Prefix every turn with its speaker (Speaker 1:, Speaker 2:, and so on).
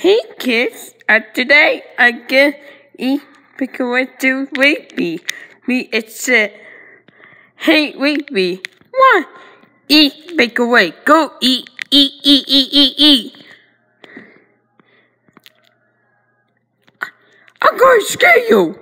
Speaker 1: Hey kids, uh, today I get eat away to Weepy. Me it's it. Hey Weepy. one, eat away. go eat, eat, eat, eat, eat, eat. I'm going to scare you.